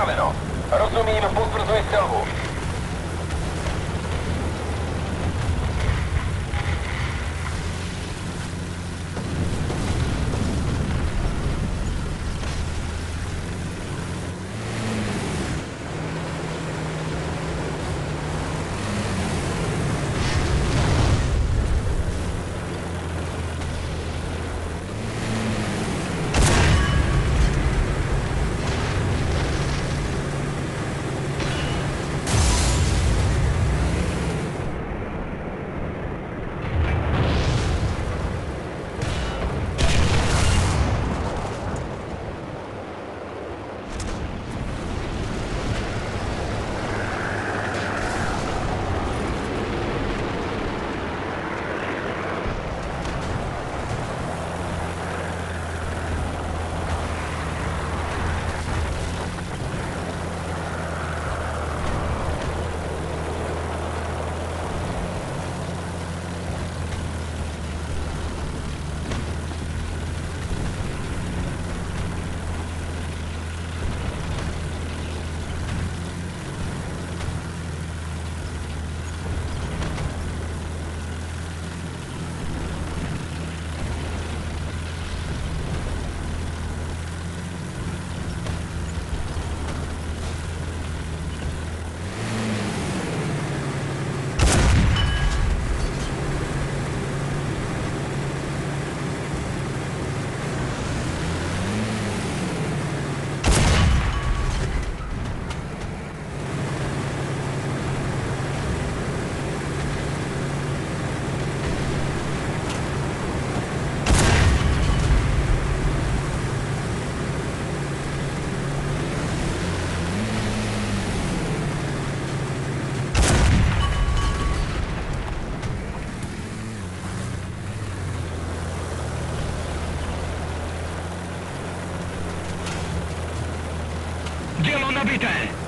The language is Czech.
Připraveno. Rozumím, potvrzuji střelbu. बेटा है।